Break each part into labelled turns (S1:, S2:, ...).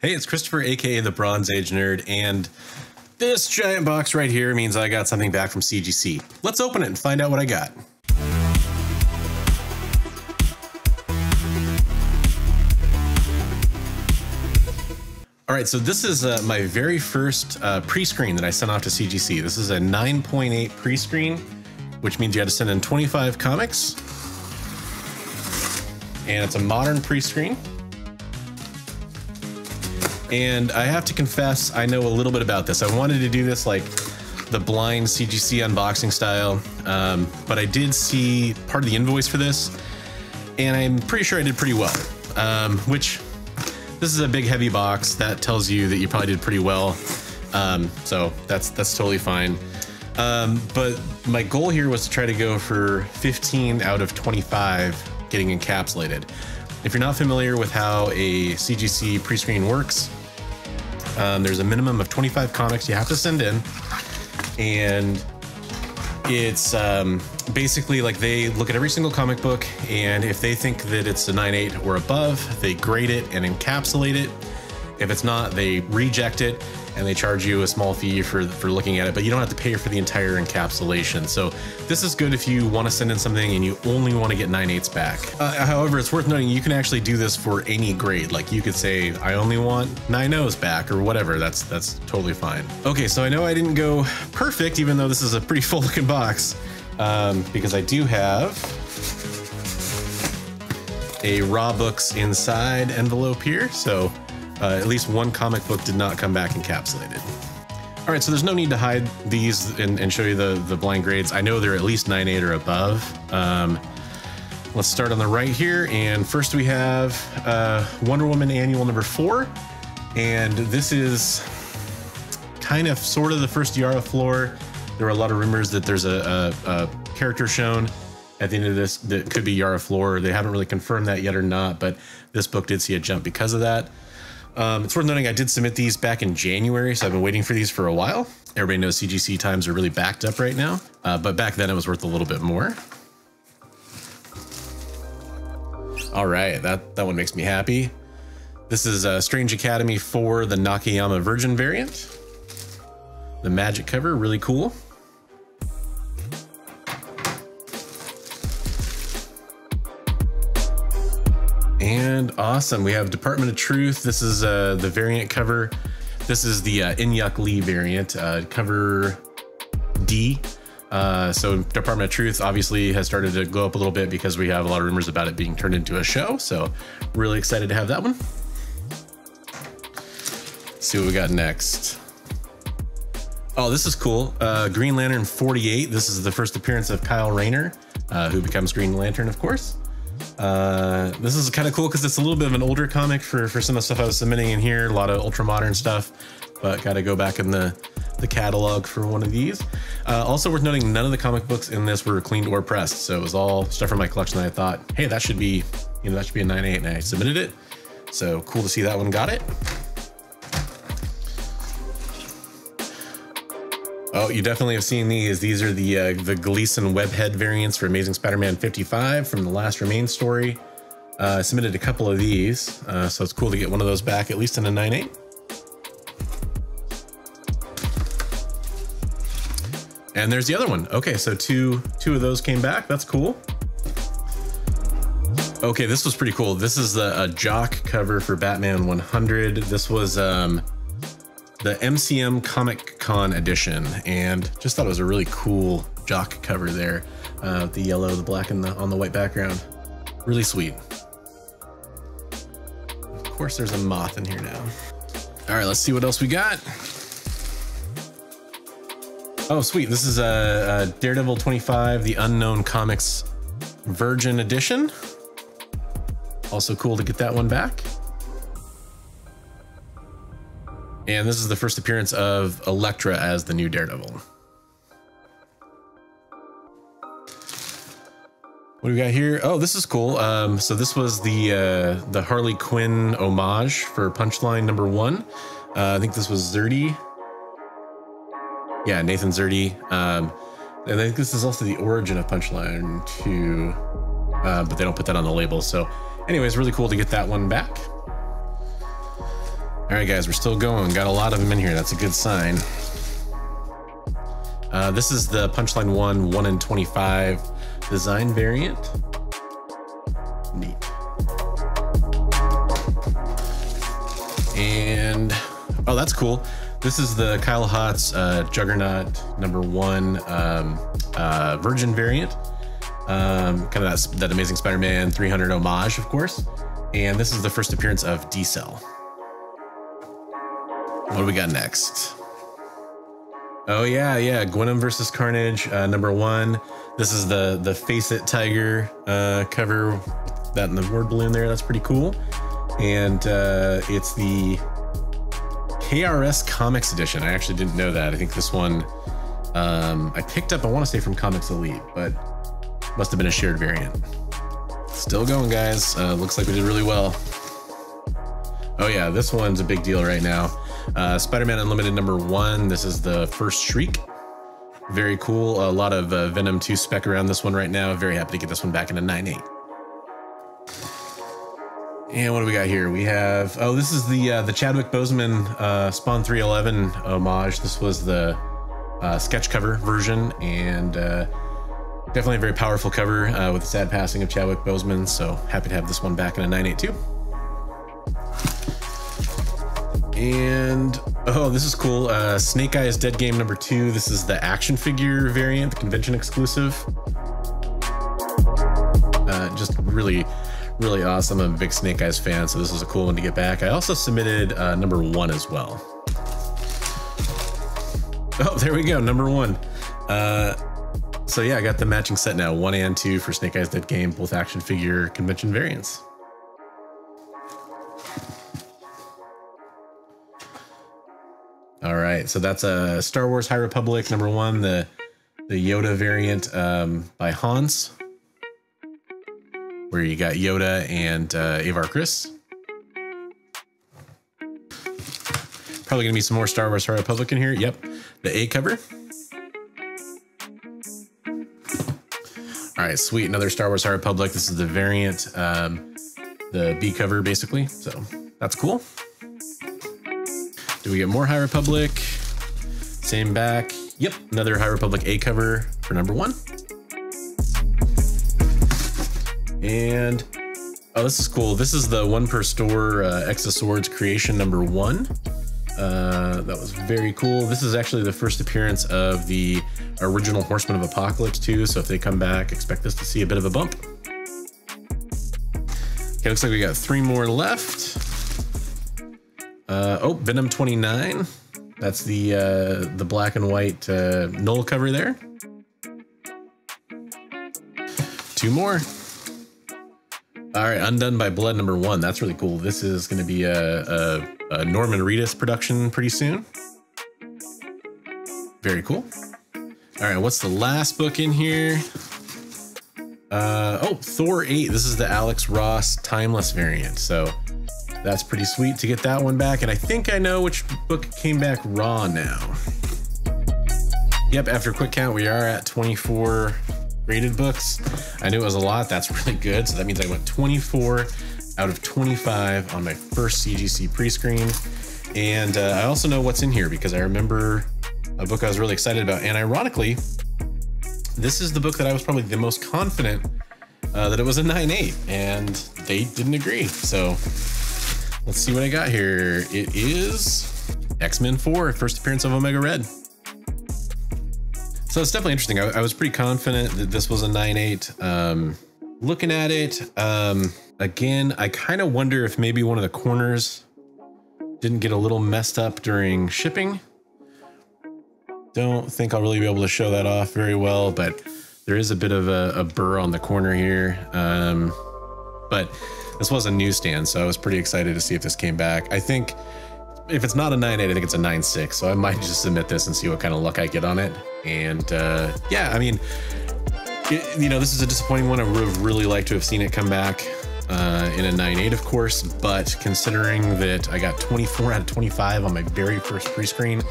S1: Hey, it's Christopher, aka the Bronze Age Nerd, and this giant box right here means I got something back from CGC. Let's open it and find out what I got. All right, so this is uh, my very first uh, pre-screen that I sent off to CGC. This is a 9.8 pre-screen, which means you had to send in 25 comics. And it's a modern pre-screen. And I have to confess, I know a little bit about this. I wanted to do this like the blind CGC unboxing style, um, but I did see part of the invoice for this, and I'm pretty sure I did pretty well. Um, which this is a big heavy box that tells you that you probably did pretty well. Um, so that's that's totally fine. Um, but my goal here was to try to go for 15 out of 25 getting encapsulated. If you're not familiar with how a CGC pre-screen works, um, there's a minimum of 25 comics you have to send in, and it's um, basically like they look at every single comic book, and if they think that it's a 9.8 or above, they grade it and encapsulate it. If it's not, they reject it and they charge you a small fee for for looking at it, but you don't have to pay for the entire encapsulation. So this is good if you want to send in something and you only want to get 9.8s back. Uh, however, it's worth noting you can actually do this for any grade. Like you could say, I only want 9 O's back or whatever. That's that's totally fine. Okay, so I know I didn't go perfect, even though this is a pretty full looking box, um, because I do have a raw books inside envelope here. So uh, at least one comic book did not come back encapsulated. All right, so there's no need to hide these and, and show you the, the blind grades. I know they're at least 9.8 or above. Um, let's start on the right here. And first we have uh, Wonder Woman Annual number four. And this is kind of sort of the first Yara Flor. There were a lot of rumors that there's a, a, a character shown at the end of this that could be Yara Flor. They haven't really confirmed that yet or not, but this book did see a jump because of that. Um, it's worth noting I did submit these back in January, so I've been waiting for these for a while. Everybody knows CGC times are really backed up right now, uh, but back then it was worth a little bit more. All right, that, that one makes me happy. This is uh, Strange Academy for the Nakayama Virgin variant. The magic cover, really cool. And awesome. We have Department of Truth. This is uh, the variant cover. This is the uh, Inhyuk Lee variant, uh, cover D. Uh, so Department of Truth obviously has started to go up a little bit because we have a lot of rumors about it being turned into a show. So really excited to have that one. Let's see what we got next. Oh, this is cool. Uh, Green Lantern 48. This is the first appearance of Kyle Rayner, uh, who becomes Green Lantern, of course. Uh, this is kind of cool because it's a little bit of an older comic for, for some of the stuff I was submitting in here. A lot of ultra modern stuff, but got to go back in the, the catalog for one of these. Uh, also worth noting, none of the comic books in this were cleaned or pressed. So it was all stuff from my collection that I thought, hey, that should be, you know, that should be a 9.8 and I submitted it. So cool to see that one got it. Oh, you definitely have seen these. These are the uh, the Gleason webhead variants for Amazing Spider-Man 55 from the Last Remain story. Uh, submitted a couple of these, uh, so it's cool to get one of those back, at least in a 9.8. And there's the other one. Okay, so two two of those came back. That's cool. Okay, this was pretty cool. This is a, a jock cover for Batman 100. This was um, the MCM Comic Edition, and just thought it was a really cool jock cover there. Uh, the yellow, the black, and the on the white background. Really sweet. Of course, there's a moth in here now. All right, let's see what else we got. Oh, sweet. This is a, a Daredevil 25, the Unknown Comics Virgin Edition. Also cool to get that one back. And this is the first appearance of Elektra as the new Daredevil. What do we got here? Oh, this is cool. Um, so this was the uh, the Harley Quinn homage for Punchline number one. Uh, I think this was Szerdy. Yeah, Nathan Szerdy. Um, and I think this is also the origin of Punchline 2, uh, but they don't put that on the label. So anyways, really cool to get that one back. All right, guys, we're still going. Got a lot of them in here. That's a good sign. Uh, this is the Punchline 1 1 in 25 design variant. Neat. And, oh, that's cool. This is the Kyle Hotz uh, Juggernaut number one um, uh, Virgin variant. Um, kind of that, that Amazing Spider-Man 300 homage, of course. And this is the first appearance of D-Cel. What do we got next? Oh yeah, yeah, Gwenom versus Carnage, uh, number one. This is the the Face It Tiger uh, cover, that in the word balloon there. That's pretty cool. And uh, it's the KRS Comics edition. I actually didn't know that. I think this one um, I picked up. I want to say from Comics Elite, but must have been a shared variant. Still going, guys. Uh, looks like we did really well. Oh yeah, this one's a big deal right now. Uh, Spider-Man Unlimited number one. This is the first Shriek. Very cool. A lot of uh, Venom 2 spec around this one right now. Very happy to get this one back in into 9.8. And what do we got here? We have, oh, this is the uh, the Chadwick Boseman uh, Spawn 311 homage. This was the uh, sketch cover version and uh, definitely a very powerful cover uh, with the sad passing of Chadwick Boseman. So happy to have this one back in a 982. And oh, this is cool. Uh, Snake Eyes Dead Game number two. This is the action figure variant, the convention exclusive. Uh, just really, really awesome. I'm a big Snake Eyes fan, so this is a cool one to get back. I also submitted uh, number one as well. Oh, there we go, number one. Uh, so yeah, I got the matching set now, one and two for Snake Eyes Dead Game, both action figure convention variants. All right, so that's a Star Wars High Republic number one, the the Yoda variant um, by Hans, where you got Yoda and uh, Avar Kriss. Probably gonna be some more Star Wars High Republic in here. Yep, the A cover. All right, sweet. Another Star Wars High Republic. This is the variant, um, the B cover, basically. So that's cool. Do we get more High Republic? Same back. Yep, another High Republic A cover for number one. And oh, this is cool. This is the one per store uh, X of Swords Creation number one. Uh, that was very cool. This is actually the first appearance of the original Horsemen of Apocalypse too. So if they come back, expect us to see a bit of a bump. Okay, looks like we got three more left. Uh, oh, Venom 29. That's the uh, the black and white uh, null cover there. Two more. All right, Undone by Blood number one. That's really cool. This is going to be a, a, a, Norman Reedus production pretty soon. Very cool. All right, what's the last book in here? Uh, oh, Thor 8. This is the Alex Ross Timeless variant. So that's pretty sweet to get that one back. And I think I know which book came back raw now. Yep, after a quick count, we are at 24 graded books. I knew it was a lot. That's really good. So that means I went 24 out of 25 on my first CGC pre-screen. And uh, I also know what's in here because I remember a book I was really excited about. And ironically, this is the book that I was probably the most confident uh, that it was a 9.8 and they didn't agree. So Let's see what I got here. It is X-Men 4, first appearance of Omega Red. So it's definitely interesting. I, I was pretty confident that this was a 9.8. Um, looking at it, um, again, I kind of wonder if maybe one of the corners didn't get a little messed up during shipping. Don't think I'll really be able to show that off very well, but there is a bit of a, a burr on the corner here. Um, but this was a newsstand, so I was pretty excited to see if this came back. I think if it's not a 9.8, I think it's a 9.6, so I might just submit this and see what kind of luck I get on it. And uh, yeah, I mean, it, you know, this is a disappointing one. I would have really liked to have seen it come back uh, in a 9.8, of course, but considering that I got 24 out of 25 on my very first pre-screen,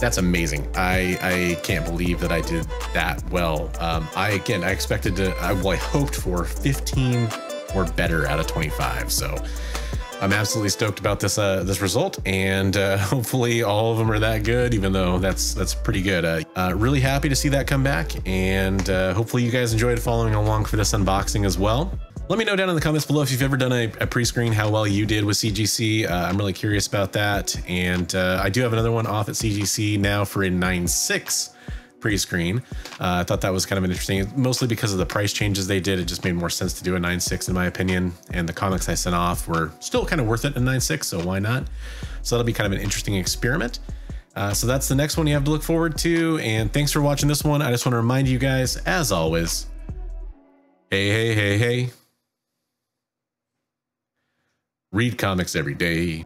S1: that's amazing. I, I can't believe that I did that well. Um, I, again, I expected to, I, well, I hoped for 15 or better out of 25. So I'm absolutely stoked about this uh, this result, and uh, hopefully all of them are that good. Even though that's that's pretty good. Uh, really happy to see that come back, and uh, hopefully you guys enjoyed following along for this unboxing as well. Let me know down in the comments below if you've ever done a, a pre-screen, how well you did with CGC. Uh, I'm really curious about that. And uh, I do have another one off at CGC now for a 9.6 pre-screen. Uh, I thought that was kind of interesting, mostly because of the price changes they did. It just made more sense to do a 9.6 in my opinion. And the comics I sent off were still kind of worth it in 9.6, so why not? So that'll be kind of an interesting experiment. Uh, so that's the next one you have to look forward to. And thanks for watching this one. I just want to remind you guys, as always, hey, hey, hey, hey read comics every day.